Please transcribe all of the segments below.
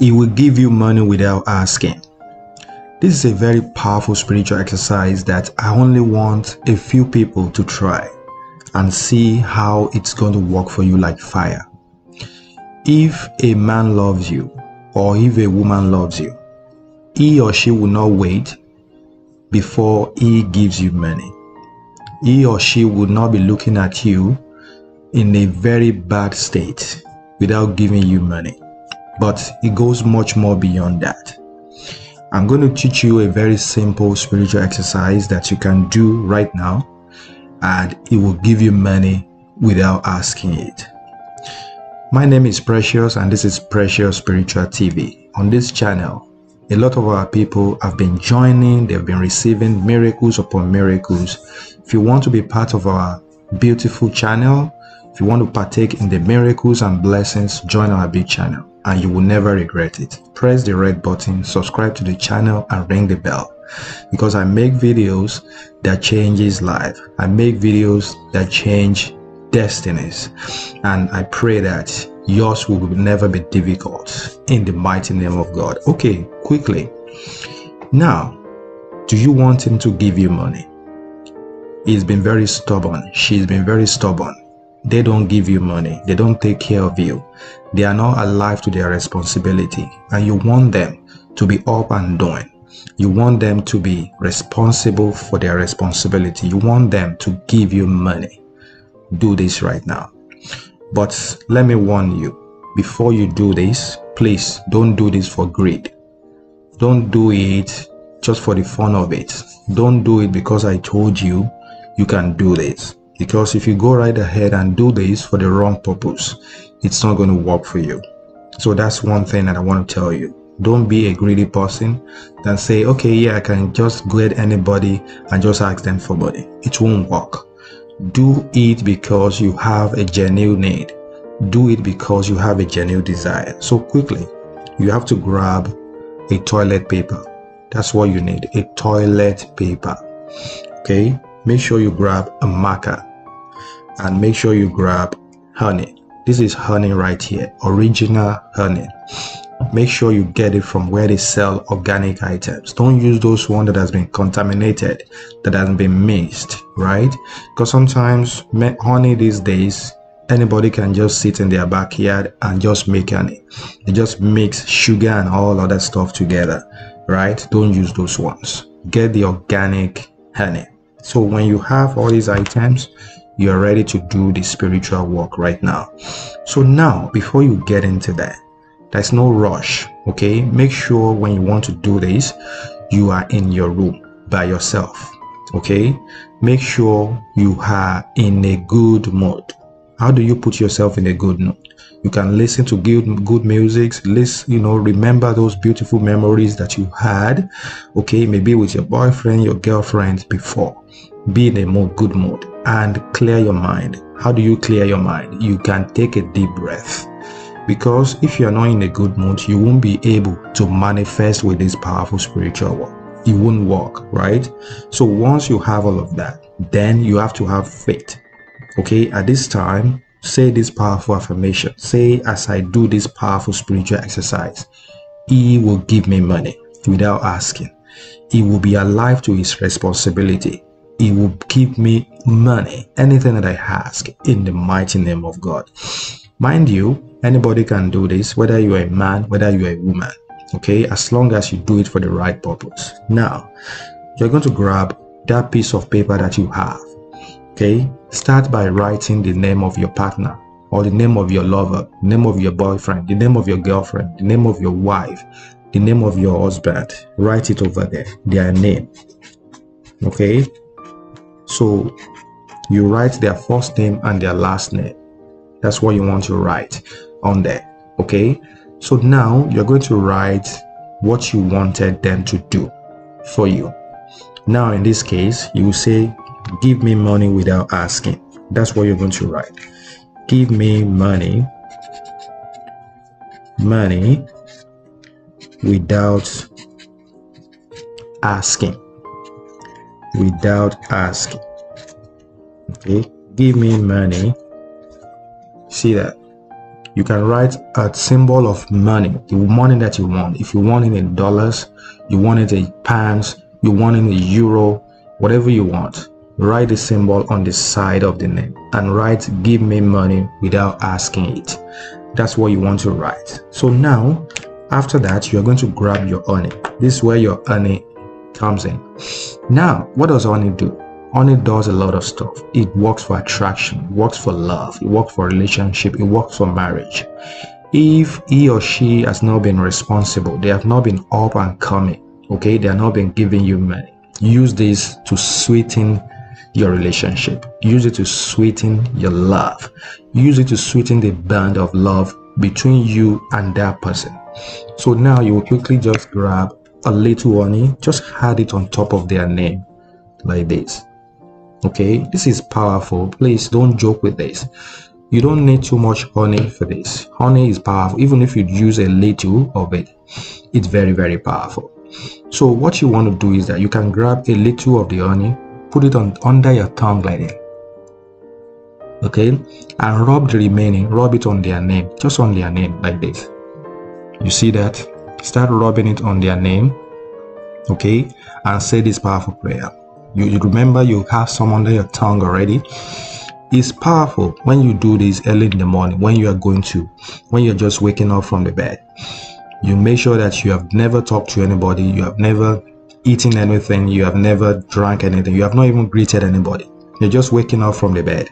He will give you money without asking. This is a very powerful spiritual exercise that I only want a few people to try and see how it's going to work for you like fire. If a man loves you or if a woman loves you, he or she will not wait before he gives you money. He or she will not be looking at you in a very bad state without giving you money. But it goes much more beyond that. I'm going to teach you a very simple spiritual exercise that you can do right now and it will give you money without asking it. My name is Precious and this is Precious Spiritual TV. On this channel, a lot of our people have been joining, they've been receiving miracles upon miracles. If you want to be part of our beautiful channel, if you want to partake in the miracles and blessings, join our big channel and you will never regret it. Press the red button, subscribe to the channel and ring the bell because I make videos that changes life. I make videos that change destinies and I pray that yours will never be difficult in the mighty name of God. Okay, quickly. Now, do you want him to give you money? He's been very stubborn. She's been very stubborn. They don't give you money. They don't take care of you. They are not alive to their responsibility. And you want them to be up and doing. You want them to be responsible for their responsibility. You want them to give you money. Do this right now. But let me warn you, before you do this, please don't do this for greed. Don't do it just for the fun of it. Don't do it because I told you you can do this. Because if you go right ahead and do this for the wrong purpose, it's not going to work for you. So that's one thing that I want to tell you. Don't be a greedy person and say, okay, yeah, I can just get anybody and just ask them for money. It won't work. Do it because you have a genuine need. Do it because you have a genuine desire. So quickly, you have to grab a toilet paper. That's what you need, a toilet paper. Okay, make sure you grab a marker and make sure you grab honey. This is honey right here, original honey. Make sure you get it from where they sell organic items. Don't use those one that has been contaminated that has been mixed right? Because sometimes honey these days anybody can just sit in their backyard and just make honey. They just mix sugar and all other stuff together right? Don't use those ones. Get the organic honey. So when you have all these items you are ready to do the spiritual work right now. So now before you get into that there's no rush okay? Make sure when you want to do this you are in your room by yourself okay? Make sure you are in a good mood. How do you put yourself in a good mood? You can listen to good good music listen you know remember those beautiful memories that you had okay? Maybe with your boyfriend your girlfriend before be in a more good mood and clear your mind how do you clear your mind you can take a deep breath because if you're not in a good mood, you won't be able to manifest with this powerful spiritual work. It won't work, right? So once you have all of that, then you have to have faith. Okay, at this time, say this powerful affirmation. Say, as I do this powerful spiritual exercise, He will give me money without asking. He will be alive to His responsibility. He will give me money, anything that I ask, in the mighty name of God. Mind you, Anybody can do this, whether you're a man, whether you're a woman, okay, as long as you do it for the right purpose. Now, you're going to grab that piece of paper that you have, okay, start by writing the name of your partner or the name of your lover, name of your boyfriend, the name of your girlfriend, the name of your wife, the name of your husband. Write it over there, their name, okay. So you write their first name and their last name. That's what you want to write on there okay? So now you're going to write what you wanted them to do for you. Now in this case you will say give me money without asking. That's what you're going to write. Give me money money without asking without asking okay give me money. See that? You can write a symbol of money the money that you want. If you want it in dollars you want it in pounds you want it in euro whatever you want write the symbol on the side of the name and write give me money without asking it. That's what you want to write. So now after that you're going to grab your honey. This is where your honey comes in. Now what does honey do? Honey does a lot of stuff. It works for attraction works for love it works for relationship it works for marriage. If he or she has not been responsible they have not been up and coming okay? They have not been giving you money. Use this to sweeten your relationship. Use it to sweeten your love. Use it to sweeten the band of love between you and that person. So now you will quickly just grab a little honey just add it on top of their name like this. Okay this is powerful. Please don't joke with this. You don't need too much honey for this. Honey is powerful. Even if you use a little of it it's very very powerful. So what you want to do is that you can grab a little of the honey put it on under your tongue like that okay and rub the remaining rub it on their name just on their name like this. You see that start rubbing it on their name okay and say this powerful prayer. You, you remember you have some under your tongue already? It's powerful when you do this early in the morning when you are going to when you're just waking up from the bed. You make sure that you have never talked to anybody you have never eaten anything you have never drank anything you have not even greeted anybody. You're just waking up from the bed.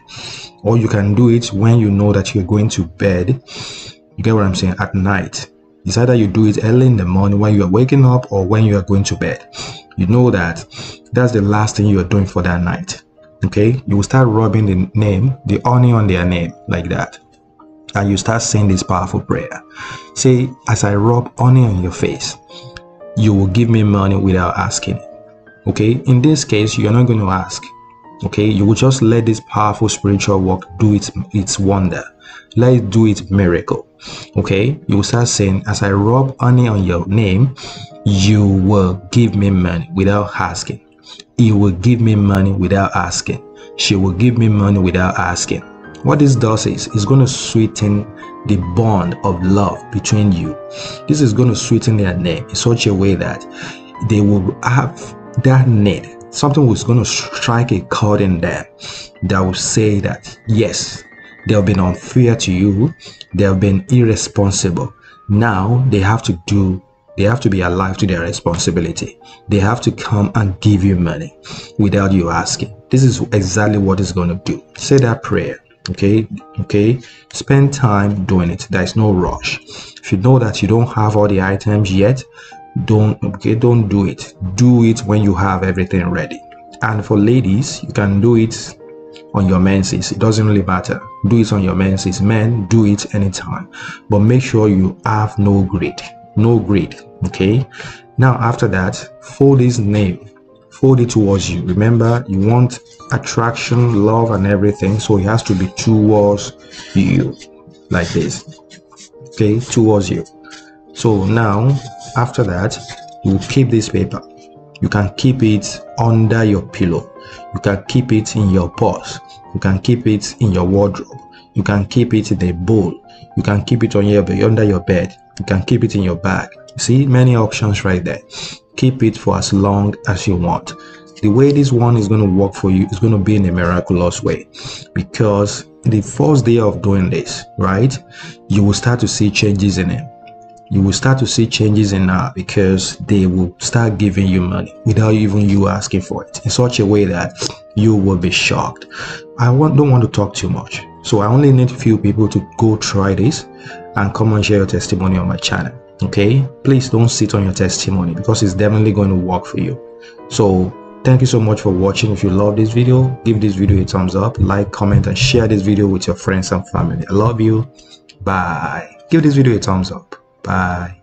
Or you can do it when you know that you're going to bed. You get what i'm saying? At night it's either you do it early in the morning when you are waking up or when you are going to bed. You know that that's the last thing you are doing for that night okay? You will start rubbing the name the honey on their name like that. And you start saying this powerful prayer. Say as i rub honey on your face you will give me money without asking okay? In this case you're not going to ask okay? You will just let this powerful spiritual work do its its wonder. Let it do its miracle okay you start saying as i rub honey on your name you will give me money without asking. He will give me money without asking. She will give me money without asking. What this does is it's going to sweeten the bond of love between you. This is going to sweeten their name in such a way that they will have that need. Something was going to strike a chord in them that will say that yes they have been unfair to you. They have been irresponsible. Now they have to do they have to be alive to their responsibility. They have to come and give you money without you asking. This is exactly what it's going to do. Say that prayer okay? Okay? Spend time doing it. There's no rush. If you know that you don't have all the items yet don't okay don't do it. Do it when you have everything ready. And for ladies you can do it on your menses. It doesn't really matter. Do it on your menses. Men do it anytime. But make sure you have no greed. No greed okay? Now after that fold his name. Fold it towards you. Remember you want attraction love and everything so it has to be towards you. Like this. Okay? Towards you. So now after that you keep this paper. You can keep it under your pillow you can keep it in your purse. You can keep it in your wardrobe. You can keep it in a bowl. You can keep it on your under your bed. You can keep it in your bag. See many options right there. Keep it for as long as you want. The way this one is going to work for you is going to be in a miraculous way because the first day of doing this right you will start to see changes in it you will start to see changes in that because they will start giving you money without even you asking for it in such a way that you will be shocked. I want, don't want to talk too much. So i only need a few people to go try this and come and share your testimony on my channel okay? Please don't sit on your testimony because it's definitely going to work for you. So thank you so much for watching. If you love this video give this video a thumbs up like comment and share this video with your friends and family. I love you. Bye. Give this video a thumbs up Bye.